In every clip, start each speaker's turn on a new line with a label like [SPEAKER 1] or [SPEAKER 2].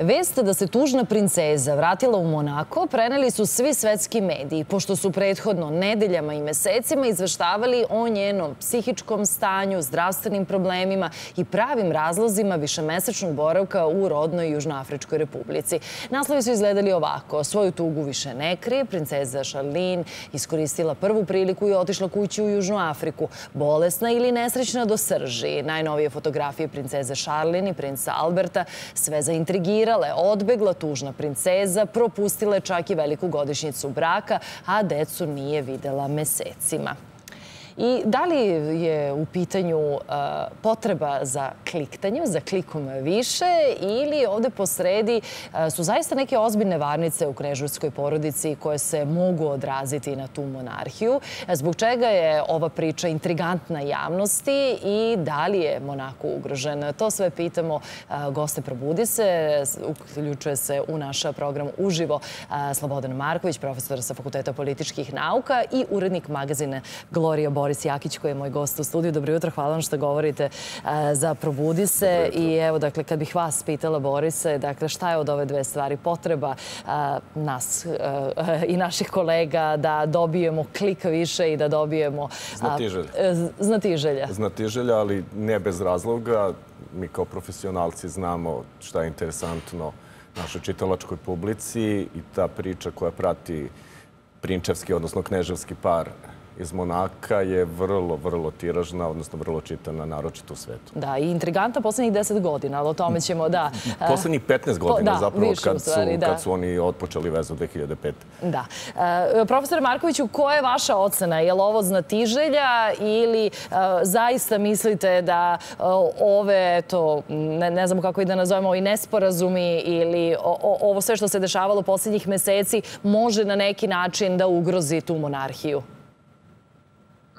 [SPEAKER 1] Vest da se tužna princeza vratila u Monako preneli su svi svetski mediji, pošto su prethodno nedeljama i mesecima izveštavali o njenom psihičkom stanju, zdravstvenim problemima i pravim razlozima višemesečnog boravka u rodnoj Južnoafričkoj republici. Naslovi su izgledali ovako. Svoju tugu više ne krije, princeza Charlene iskoristila prvu priliku i otišla kući u Južnu Afriku. Bolesna ili nesrećna do srži. Najnovije fotografije princeze Charlene i princa Alberta sve zaintrigirali reagirale, odbegla tužna princeza, propustila je čak i veliku godišnjicu braka, a decu nije videla mesecima. I da li je u pitanju uh, potreba za kliktanjem, za klikom više ili ovde po sredi uh, su zaista neke ozbiljne varnice u knežurskoj porodici koje se mogu odraziti na tu monarhiju? Zbog čega je ova priča intrigantna javnosti i da li je Monako ugrožen? To sve pitamo goste Probudi se. Uključuje se u naš program uživo Slobodan Marković, profesor sa Fakulteta političkih nauka i urednik magazine Gloria Boris Boris Jakić koji je moj gost u studiju. Dobro jutro, hvala vam što govorite e, za Probudi se. I evo, dakle, kad bih vas pitala, Borise, dakle, šta je od ove dve stvari potreba e, nas e, i naših kolega da dobijemo klik više i da dobijemo...
[SPEAKER 2] Znatiželja.
[SPEAKER 1] Znatiželja.
[SPEAKER 2] Znatiželja, ali ne bez razloga. Mi kao profesionalci znamo šta je interesantno našoj čitalačkoj publici i ta priča koja prati prinčevski, odnosno kneževski par iz Monaka je vrlo, vrlo tiražna, odnosno vrlo čitana, naročito u svetu.
[SPEAKER 1] Da, i intriganta poslednjih deset godina, ali o tome ćemo da...
[SPEAKER 2] Poslednjih 15 godina da, zapravo kad, stvari, su, da. kad su oni otpočeli vezu 2005.
[SPEAKER 1] Da. E, profesore Markoviću, koja je vaša ocena? Je li ovo znatiželja ili e, zaista mislite da e, ove, to, ne, ne znamo kako i da nazovemo, i nesporazumi ili o, o, ovo sve što se dešavalo poslednjih meseci može na neki način da ugrozi tu monarhiju?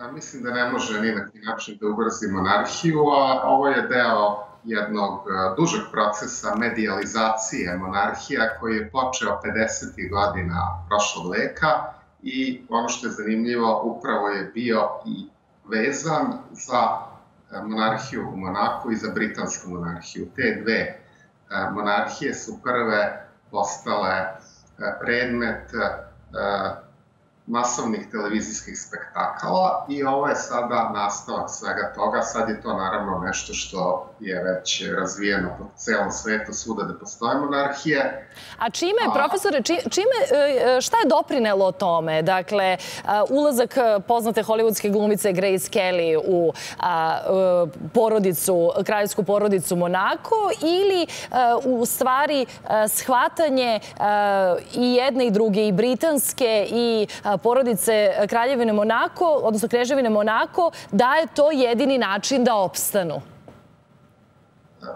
[SPEAKER 3] Mislim da ne može ni na neki način da ugrozi monarhiju, a ovo je deo jednog dužeg procesa medijalizacije monarhija koji je počeo 50. godina prošlog veka i ono što je zanimljivo upravo je bio i vezan za monarhiju u Monaku i za britansku monarhiju. Te dve monarhije su prve postale predmet masovnih televizijskih spektakala i ovo je sada nastavak svega toga. Sad je to naravno nešto što je već razvijeno po celom svetu, svuda da postoje monarhije.
[SPEAKER 1] A čime, A... profesore, čime, e, šta je doprinelo tome? Dakle, e, ulazak poznate hollywoodske glumice Grace Kelly u e, porodicu, kraljevsku porodicu Monako ili u stvari shvatanje i jedne i druge, i britanske i porodice Kraljevine Monako, odnosno Kneževine Monako, da je to jedini način da opstanu?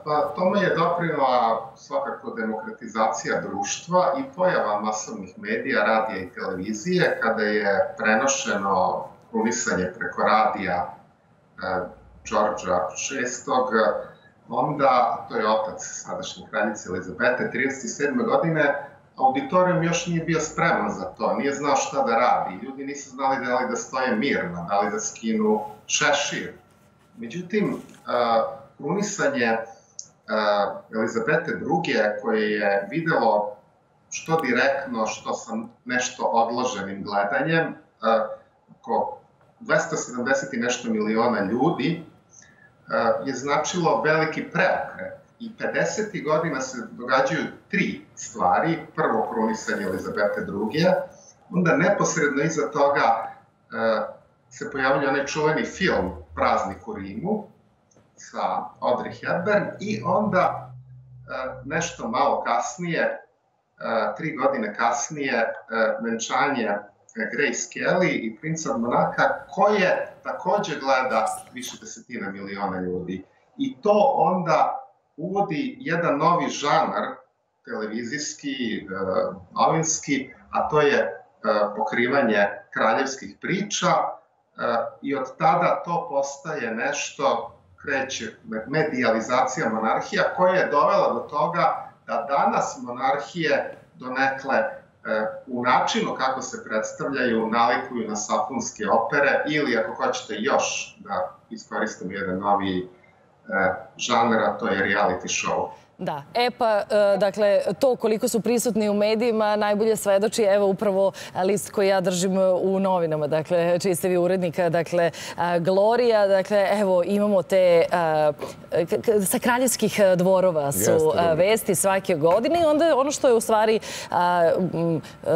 [SPEAKER 3] Pa tome je doprinila svakako demokratizacija društva i pojava masovnih medija, radija i televizije, kada je prenošeno krunisanje preko radija Đorđa VI. Onda, to je otac sadašnje kraljice Elizabete, 37. godine, auditorijum još nije bio spreman za to, nije znao šta da radi. Ljudi nisu znali da li da stoje mirno, da li da skinu šešir. Međutim, krunisanje Elizabete II. koje je videlo što direktno, što sa nešto odloženim gledanjem, oko 270 i nešto miliona ljudi, je značilo veliki preokret i 50. godina se događaju tri stvari. Prvo, krunisanje Elizabete II. Onda neposredno iza toga e, se pojavlja onaj čuveni film Praznik u Rimu sa Audrey Hepburn i onda e, nešto malo kasnije, e, tri godine kasnije, venčanje Grace Kelly i princa Monaka, koje takođe gleda više desetina miliona ljudi. I to onda uvodi jedan novi žanar televizijski, e, novinski, a to je e, pokrivanje kraljevskih priča e, i od tada to postaje nešto, kreće medijalizacija monarhija koja je dovela do toga da danas monarhije donekle u načinu kako se predstavljaju nalikuju na sapunske opere ili ako hoćete još da iskoristim jedan novi žanra, to je reality show.
[SPEAKER 1] Da, e pa, e, dakle, to koliko su prisutni u medijima najbolje svedoči, evo upravo list koji ja držim u novinama, dakle, čiji ste vi urednika, dakle, Glorija, dakle, evo, imamo te, sa kraljevskih dvorova su vesti svake godine. I onda ono što je u stvari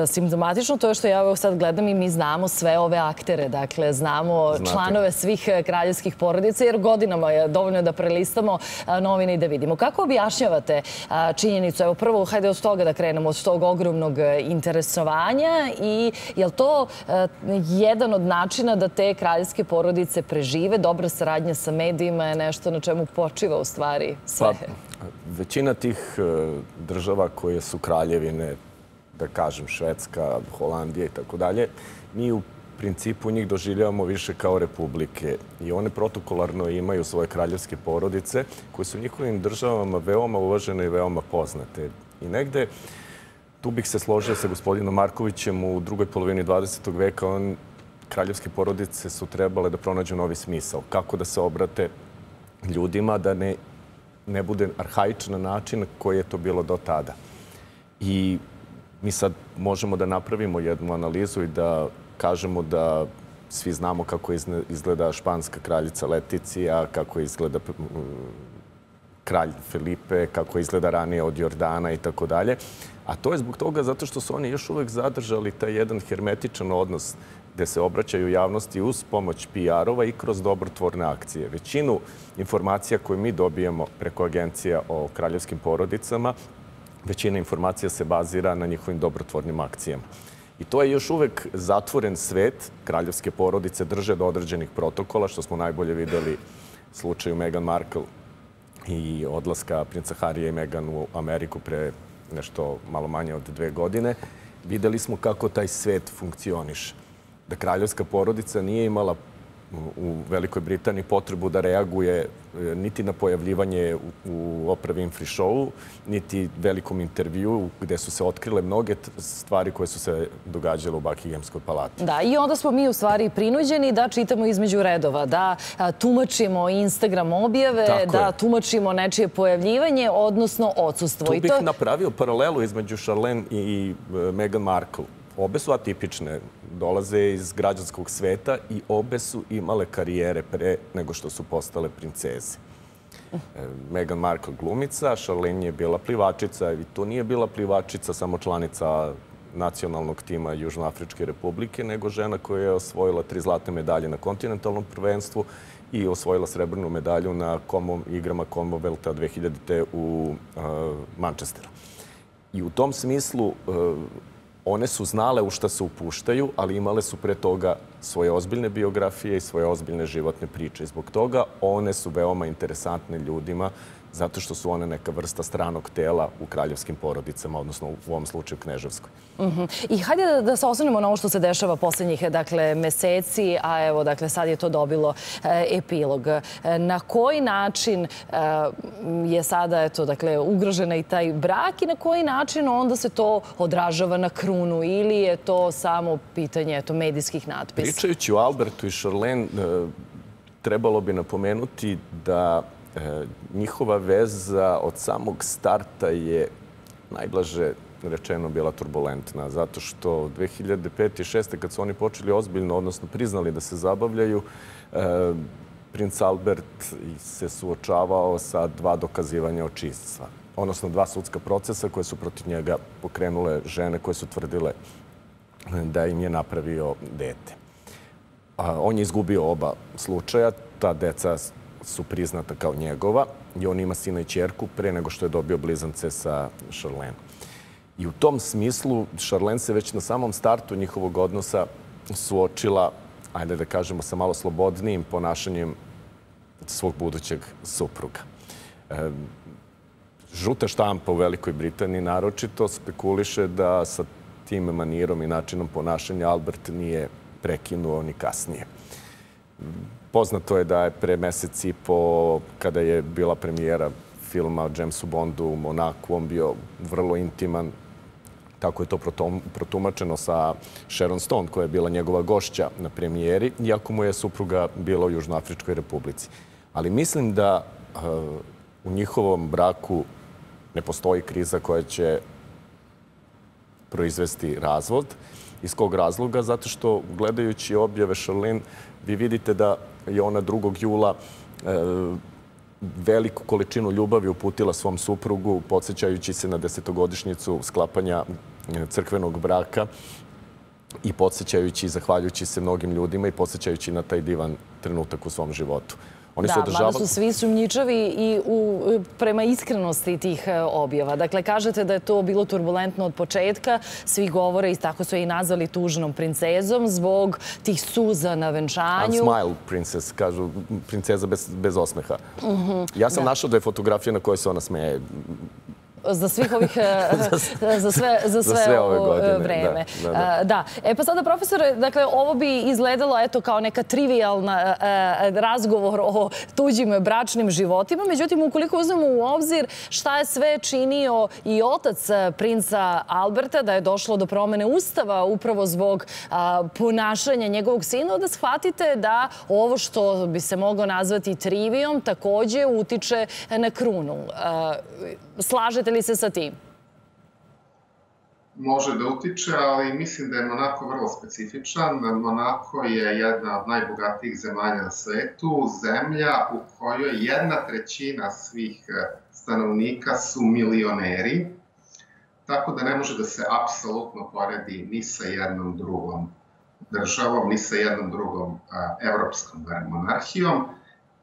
[SPEAKER 1] simptomatično, to je što ja evo sad gledam i mi znamo sve ove aktere, dakle, znamo članove svih kraljevskih porodica, jer godinama je dovoljno da prelistamo novine i da vidimo. Kako objašnjava objašnjavate činjenicu? Evo prvo, hajde od toga da krenemo, od tog ogromnog e, interesovanja i je li to e, jedan od načina da te kraljevske porodice prežive? Dobra saradnja sa medijima je nešto na čemu počiva u stvari sve.
[SPEAKER 2] Pa, većina tih e, država koje su kraljevine, da kažem Švedska, Holandija i tako dalje, mi u principu njih doživljavamo više kao republike i one protokolarno imaju svoje kraljevske porodice koje su u njihovim državama veoma uvažene i veoma poznate. I negde tu bih se složio sa gospodinom Markovićem u drugoj polovini 20. veka. On, kraljevske porodice su trebale da pronađu novi smisao. Kako da se obrate ljudima, da ne, ne bude arhaičan način koji je to bilo do tada. I mi sad možemo da napravimo jednu analizu i da kažemo da svi znamo kako izgleda španska kraljica Leticija, kako izgleda kralj Felipe, kako izgleda ranije od Jordana i tako dalje. A to je zbog toga zato što su oni još uvek zadržali taj jedan hermetičan odnos gde se obraćaju javnosti uz pomoć PR-ova i kroz dobrotvorne akcije. Većinu informacija koje mi dobijemo preko agencija o kraljevskim porodicama, većina informacija se bazira na njihovim dobrotvornim akcijama. I to je još uvek zatvoren svet. Kraljevske porodice drže do određenih protokola, što smo najbolje videli slučaju Meghan Markle i odlaska princa Harija i Meghan u Ameriku pre nešto malo manje od dve godine. Videli smo kako taj svet funkcioniše. Da kraljevska porodica nije imala u Velikoj Britaniji potrebu da reaguje e, niti na pojavljivanje u Oprah Winfrey Showu, niti velikom intervju gde su se otkrile mnoge stvari koje su se događale u Buckinghamskoj palati.
[SPEAKER 1] Da, i onda smo mi u stvari prinuđeni da čitamo između redova, da tumačimo Instagram objave, da tumačimo nečije pojavljivanje, odnosno odsustvo.
[SPEAKER 2] Tu bih napravio paralelu između Charlene i e, Meghan Markle Obe su atipične, dolaze iz građanskog sveta i obe su imale karijere pre nego što su postale princeze. E, Meghan Markle glumica, Charlene je bila plivačica i to nije bila plivačica samo članica nacionalnog tima Južnoafričke republike, nego žena koja je osvojila tri zlatne medalje na kontinentalnom prvenstvu i osvojila srebrnu medalju na igrama Commonwealtha 2000. u uh, Manchesteru. I u tom smislu uh, one su znale u šta se upuštaju, ali imale su pre toga svoje ozbiljne biografije i svoje ozbiljne životne priče. Zbog toga one su veoma interesantne ljudima zato što su one neka vrsta stranog tela u kraljevskim porodicama, odnosno u ovom slučaju Kneževskoj.
[SPEAKER 1] Mhm. I hajde da, se osnovimo na ovo što se dešava poslednjih dakle, meseci, a evo, dakle, sad je to dobilo e, epilog. E, na koji način e, je sada, eto, dakle, ugrožena i taj brak i na koji način onda se to odražava na krunu ili je to samo pitanje, eto, medijskih natpisa?
[SPEAKER 2] Pričajući o Albertu i Charlene, trebalo bi napomenuti da njihova veza od samog starta je najblaže rečeno bila turbulentna, zato što 2005. i 2006. kad su oni počeli ozbiljno, odnosno priznali da se zabavljaju, e, princ Albert se suočavao sa dva dokazivanja očinstva, odnosno dva sudska procesa koje su protiv njega pokrenule žene koje su tvrdile da im je napravio dete. On je izgubio oba slučaja, ta deca su priznata kao njegova i on ima sina i čerku pre nego što je dobio blizance sa Charlene. I u tom smislu Charlene se već na samom startu njihovog odnosa suočila, ajde da kažemo, sa malo slobodnijim ponašanjem svog budućeg supruga. E, žuta štampa u Velikoj Britaniji naročito spekuliše da sa tim manirom i načinom ponašanja Albert nije prekinuo ni kasnije. Poznato je da je pre mesec i po, kada je bila premijera filma o Jamesu Bondu u Monaku, on bio vrlo intiman. Tako je to protumačeno sa Sharon Stone, koja je bila njegova gošća na premijeri, iako mu je supruga bila u Južnoafričkoj republici. Ali mislim da uh, u njihovom braku ne postoji kriza koja će proizvesti razvod. Iz kog razloga? Zato što gledajući objave Šarlin, vi vidite da je ona 2. jula e, veliku količinu ljubavi uputila svom suprugu, podsjećajući se na desetogodišnjicu sklapanja e, crkvenog braka i podsjećajući i zahvaljujući se mnogim ljudima i podsjećajući na taj divan trenutak u svom životu.
[SPEAKER 1] Oni da, su održavali... mada su svi sumnjičavi i u, prema iskrenosti tih e, objava. Dakle, kažete da je to bilo turbulentno od početka. Svi govore i tako su je i nazvali tužnom princezom zbog tih suza na venčanju.
[SPEAKER 2] smile princess, kažu princeza bez, bez osmeha. Uh mhm, -huh, ja sam da. našao da je fotografija na kojoj se ona smeje
[SPEAKER 1] za svih ovih, e, za sve, za sve, za sve ove godine. E, vreme. Da, da, da. da. E pa sada, profesore, dakle, ovo bi izgledalo eto kao neka trivialna e, razgovor o tuđim bračnim životima. Međutim, ukoliko uzmemo u obzir šta je sve činio i otac princa Alberta, da je došlo do promene ustava upravo zbog ponašanja njegovog sina, onda shvatite da ovo što bi se moglo nazvati trivijom takođe utiče na krunu. Slažete li se sa tim?
[SPEAKER 3] Može da utiče, ali mislim da je Monako vrlo specifičan. Monako je jedna od najbogatijih zemalja na svetu, zemlja u kojoj jedna trećina svih e, stanovnika su milioneri, tako da ne može da se apsolutno poredi ni sa jednom drugom državom, ni sa jednom drugom e, evropskom monarhijom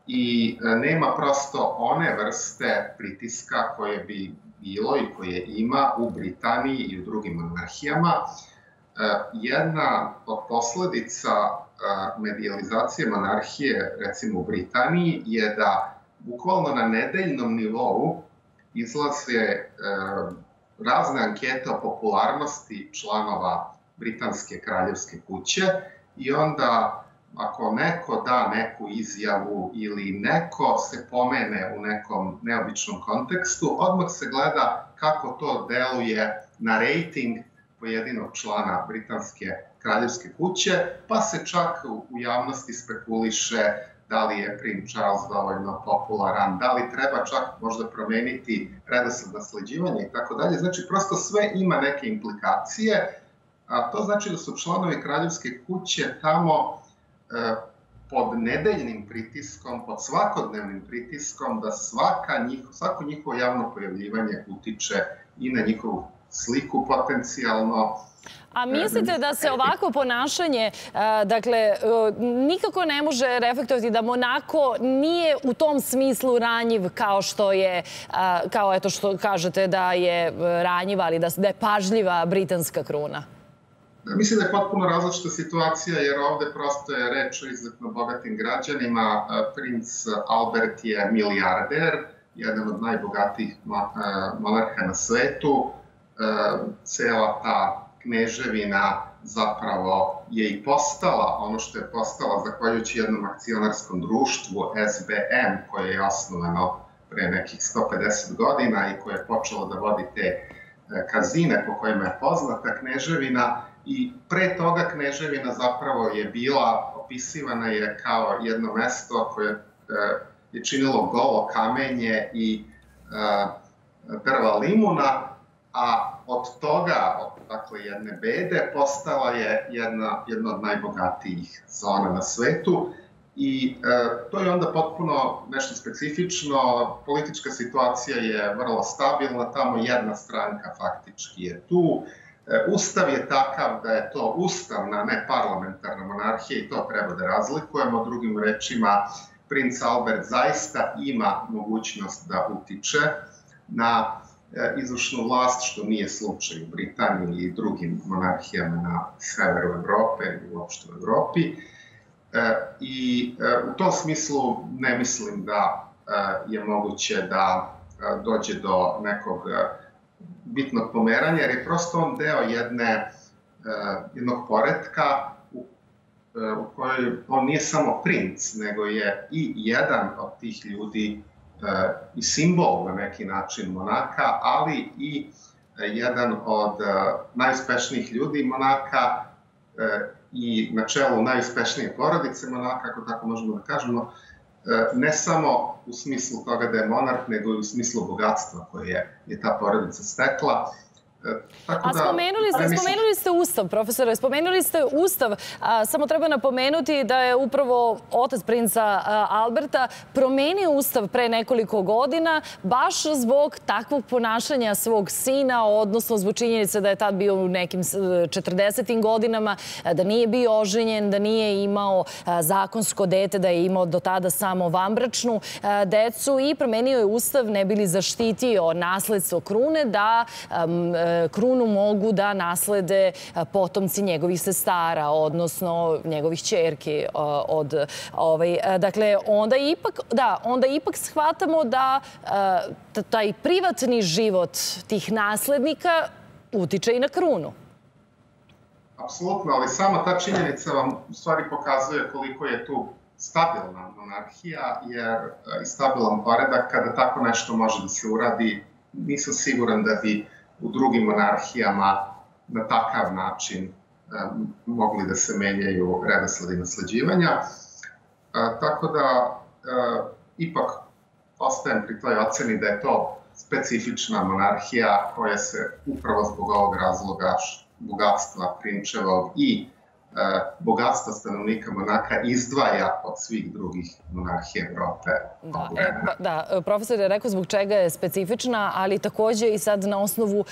[SPEAKER 3] i e, nema prosto one vrste pritiska koje bi bilo i koje ima u Britaniji i u drugim monarhijama. E, jedna od posledica e, medijalizacije monarhije, recimo u Britaniji, je da bukvalno na nedeljnom nivou izlaze razne ankete o popularnosti članova Britanske kraljevske kuće i onda ako neko da neku izjavu ili neko se pomene u nekom neobičnom kontekstu, odmah se gleda kako to deluje na rating pojedinog člana britanske kraljevske kuće, pa se čak u javnosti spekuliše da li je princ Charles dovoljno popularan, da li treba čak možda promeniti redosled nasleđivanja i tako dalje. Znači, prosto sve ima neke implikacije, a to znači da su članovi kraljevske kuće tamo pod nedeljnim pritiskom, pod svakodnevnim pritiskom da svaka njih, svako njihovo javno pojavljivanje utiče i na njihovu sliku potencijalno,
[SPEAKER 1] A mislite da se ovako ponašanje, e, dakle, e, nikako ne može reflektovati da Monako nije u tom smislu ranjiv kao što je, kao eto što kažete da je ranjiva, ali da, da je pažljiva britanska kruna?
[SPEAKER 3] Mislim da je potpuno različita situacija jer ovde prosto je reč o izuzetno bogatim građanima. Princ Albert je milijarder, jedan od najbogatijih monarha na svetu. Cela ta kneževina zapravo je i postala ono što je postala zahvaljujući jednom akcionarskom društvu SBM koje je osnovano pre nekih 150 godina i koje je počelo da vodi te e, kazine po kojima je poznata kneževina i pre toga Kneževina zapravo je bila, opisivana je kao jedno mesto koje e, je činilo golo kamenje i e, drva limuna, a od toga, od dakle, jedne bede, postala je jedna, jedna od najbogatijih zona na svetu. I e, to je onda potpuno nešto specifično, politička situacija je vrlo stabilna, tamo jedna stranka faktički je tu, E, Ustav je takav da je to ustavna, ne parlamentarna monarhija i to treba da razlikujemo. Drugim rečima, princ Albert zaista ima mogućnost da utiče na e, izvršnu vlast, što nije slučaj u Britaniji i drugim monarhijama na severu Evrope i uopšte u Evropi. E, I u tom smislu ne mislim da je moguće da dođe do nekog bitnog pomeranja, jer je prosto on deo jedne, uh, jednog poredka u, uh, u kojoj on nije samo princ, nego je i jedan od tih ljudi uh, i simbol na neki način monaka, ali i jedan od najuspešnijih ljudi monaka i na čelu najuspešnije porodice monaka, ako tako možemo da kažemo, ne samo u smislu toga da je monarh, nego i u smislu bogatstva koje je, je ta porodica stekla.
[SPEAKER 1] Tako A da, spomenuli ste, mislim... spomenuli ste Ustav, profesore, spomenuli ste Ustav. A, samo treba napomenuti da je upravo otac princa a, Alberta promenio Ustav pre nekoliko godina baš zbog takvog ponašanja svog sina, odnosno zbog činjenice da je tad bio u nekim 40. godinama, da nije bio oženjen, da nije imao zakonsko dete, da je imao do tada samo vambračnu decu i promenio je Ustav ne bili zaštitio nasledstvo krune da krunu mogu da naslede potomci njegovih sestara, odnosno njegovih čerki od ovaj, dakle onda ipak da onda ipak shvatamo da taj privatni život tih naslednika utiče i na krunu.
[SPEAKER 3] Apsolutno, ali sama ta činjenica vam u stvari pokazuje koliko je tu stabilna monarhija, jer i stabilan poredak, kada tako nešto može da se uradi, nisam siguran da bi u drugim monarhijama na takav način mogli da se menjaju redosledi nasleđivanja. Tako da, ipak ostajem pri toj oceni da je to specifična monarhija koja se upravo zbog ovog razloga bogatstva Prinčevog i E, bogatstva stanovnika Monaka izdvaja od svih drugih monarhije Evrope.
[SPEAKER 1] Da, e, pa, da, profesor je rekao zbog čega je specifična, ali takođe i sad na osnovu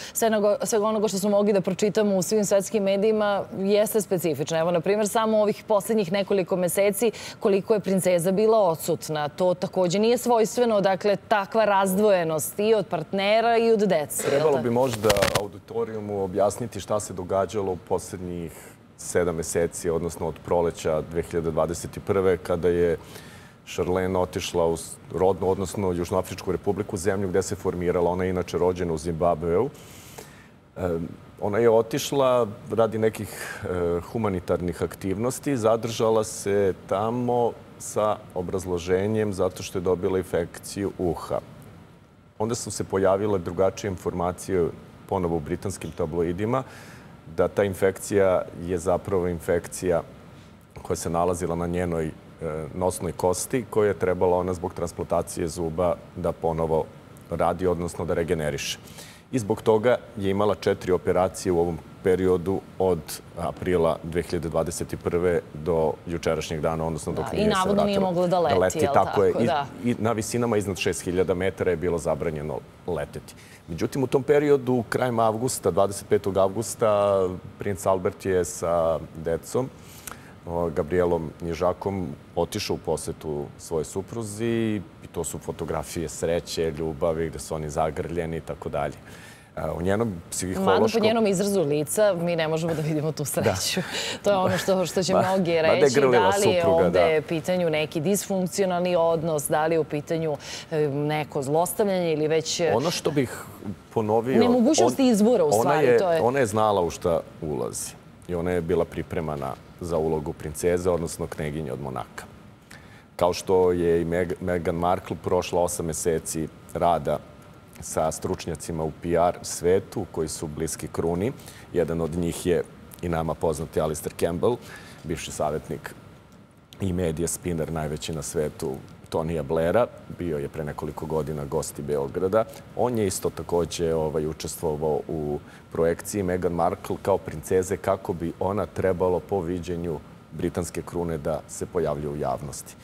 [SPEAKER 1] svega onoga što smo mogli da pročitamo u svim svetskim medijima jeste specifična. Evo, na primjer, samo ovih poslednjih nekoliko meseci koliko je princeza bila odsutna. To takođe nije svojstveno, dakle, takva razdvojenost i od partnera i od dece.
[SPEAKER 2] Trebalo bi možda auditorijumu objasniti šta se događalo u poslednjih sedam meseci, odnosno od proleća 2021. kada je Charlene otišla u rodnu, odnosno Južnoafričku republiku, zemlju gde se formirala. Ona je inače rođena u Zimbabveu. Ona je otišla radi nekih e, humanitarnih aktivnosti, zadržala se tamo sa obrazloženjem zato što je dobila infekciju uha. Onda su se pojavile drugačije informacije ponovo u britanskim tabloidima da ta infekcija je zapravo infekcija koja se nalazila na njenoj e, nosnoj kosti koja je trebala ona zbog transplantacije zuba da ponovo radi, odnosno da regeneriše. I zbog toga je imala četiri operacije u ovom periodu od aprila 2021. do jučerašnjeg dana, odnosno dok
[SPEAKER 1] da,
[SPEAKER 2] nije
[SPEAKER 1] se vratila. I navodno nije mogla da leti, da leti tako, tako je.
[SPEAKER 2] Da. I, I na visinama iznad 6000 metara je bilo zabranjeno leteti. Međutim, u tom periodu, krajem avgusta, 25. avgusta, princ Albert je sa decom, Gabrielom Nježakom, otišao u posetu svoje supruzi i to su fotografije sreće, ljubavi, gde su oni zagrljeni i tako dalje. U njenom psihološkom... Mada
[SPEAKER 1] po njenom izrazu lica mi ne možemo da vidimo tu sreću. To je ono što, što će mnogi reći. Da li je ovde da. pitanju neki disfunkcionalni odnos, da li je u pitanju e, neko zlostavljanje ili već...
[SPEAKER 2] E, ono što bih ponovio...
[SPEAKER 1] Nemogućnost izbora u stvari.
[SPEAKER 2] Je, to je... ona je znala u šta ulazi. I ona je bila pripremana za ulogu princeze, odnosno kneginje od Monaka. Kao što je i Meghan Markle prošla osam meseci rada sa stručnjacima u PR svetu koji su bliski kruni. Jedan od njih je i nama poznati Alistair Campbell, bivši savjetnik i medija spinner najveći na svetu Tonija Blera. Bio je pre nekoliko godina gosti Beograda. On je isto takođe ovaj, učestvovao u projekciji Meghan Markle kao princeze kako bi ona trebalo po viđenju britanske krune da se pojavlja u javnosti.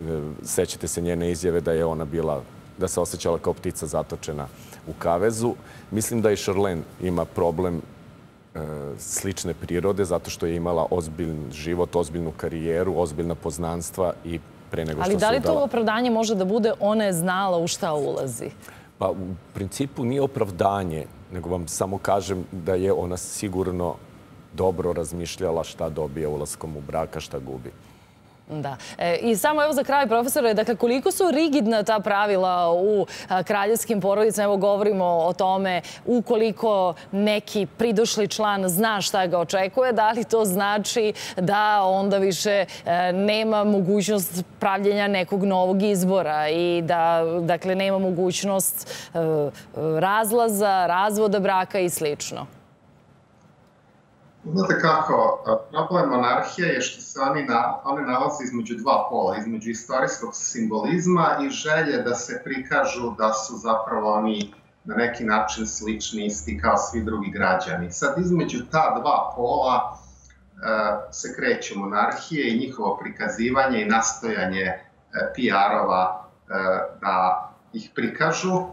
[SPEAKER 2] E, sećate se njene izjave da je ona bila da se osjećala kao ptica zatočena u kavezu. Mislim da i Charlene ima problem e, slične prirode zato što je imala ozbiljan život, ozbiljnu karijeru, ozbiljna poznanstva i pre nego što
[SPEAKER 1] Ali da li to opravdanje može da bude ona je znala u šta ulazi?
[SPEAKER 2] Pa u principu nije opravdanje, nego vam samo kažem da je ona sigurno dobro razmišljala šta dobija ulaskom u braka, šta gubi.
[SPEAKER 1] Da. E, I samo evo za kraj, profesore, dakle, koliko su rigidna ta pravila u kraljevskim porodicama? Evo govorimo o tome ukoliko neki pridošli član zna šta ga očekuje, da li to znači da onda više e, nema mogućnost pravljenja nekog novog izbora i da, dakle, nema mogućnost e, razlaza, razvoda braka i slično?
[SPEAKER 3] Znate kako, problem monarhije je što se oni, na, oni nalaze između dva pola, između istorijskog simbolizma i želje da se prikažu da su zapravo oni na neki način slični, isti kao svi drugi građani. Sad između ta dva pola se kreće monarhije i njihovo prikazivanje i nastojanje PR-ova da ih prikažu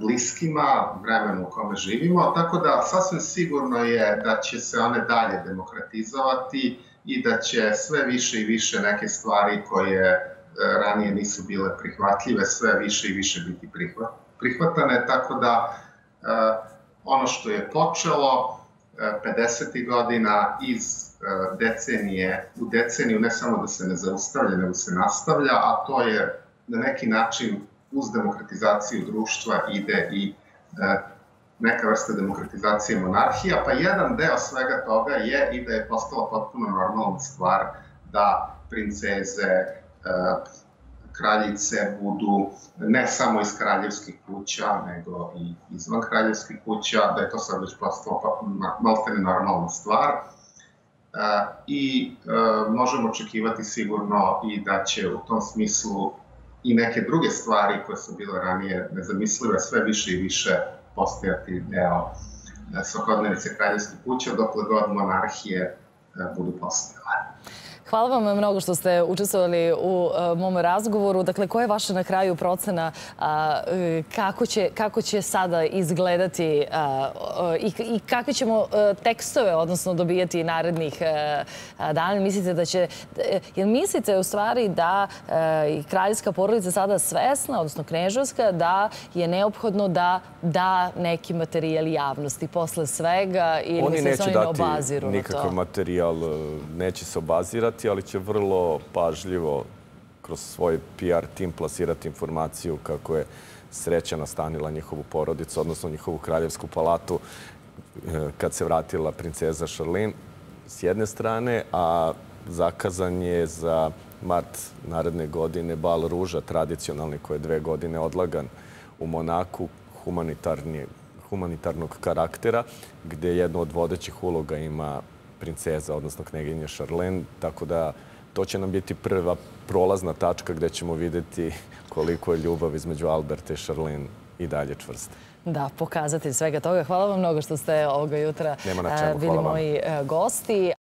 [SPEAKER 3] bliskima, vremenu u kome živimo, tako da sasvim sigurno je da će se one dalje demokratizovati i da će sve više i više neke stvari koje ranije nisu bile prihvatljive, sve više i više biti prihvatane, tako da ono što je počelo 50. godina iz decenije u deceniju ne samo da se ne zaustavlja, nego se nastavlja, a to je na neki način uz demokratizaciju društva ide i e, neka vrsta demokratizacije monarhija, pa jedan deo svega toga je i da je postala potpuno normalna stvar da princeze, e, kraljice budu ne samo iz kraljevskih kuća, nego i izvan kraljevskih kuća, da je to sad već postalo maltene normalna stvar. E, I možemo očekivati sigurno i da će u tom smislu i neke druge stvari koje su bile ranije nezamislive, sve više i više postojati deo e, svakodnevice kraljevske kuće, dokle god monarhije e, budu postojale.
[SPEAKER 1] Hvala vam mnogo što ste učestvovali u e, mom razgovoru. Dakle, koja je vaša na kraju procena e, kako će, kako će sada izgledati i, kakve ćemo e, tekstove, odnosno dobijati narednih dana? Mislite da će, jel mislite u stvari da i kraljevska porodica sada svesna, odnosno knežovska, da je neophodno da da neki materijal javnosti posle svega ili
[SPEAKER 2] oni
[SPEAKER 1] se oni
[SPEAKER 2] ne
[SPEAKER 1] obaziru
[SPEAKER 2] na to? Nikakav materijal neće se obazirati plasirati, ali će vrlo pažljivo kroz svoj PR tim plasirati informaciju kako je sreća nastanila njihovu porodicu, odnosno njihovu kraljevsku palatu e, kad se vratila princeza Charlene s jedne strane, a zakazan je za mart naredne godine bal ruža tradicionalni koji je dve godine odlagan u Monaku humanitarnog karaktera, gde jednu od vodećih uloga ima princeza, odnosno kneginja Charlene, tako da to će nam biti prva prolazna tačka gde ćemo videti koliko je ljubav između Alberta i Charlene i dalje čvrsta.
[SPEAKER 1] Da, pokazati svega toga. Hvala vam mnogo što ste ovoga jutra
[SPEAKER 2] bili
[SPEAKER 1] moji gosti.